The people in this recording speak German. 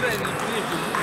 Ich bin. nicht